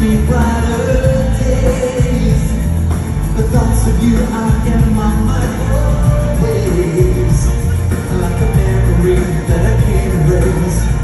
me brighter days. The thoughts of you are in my mind always, like a memory that I can't erase.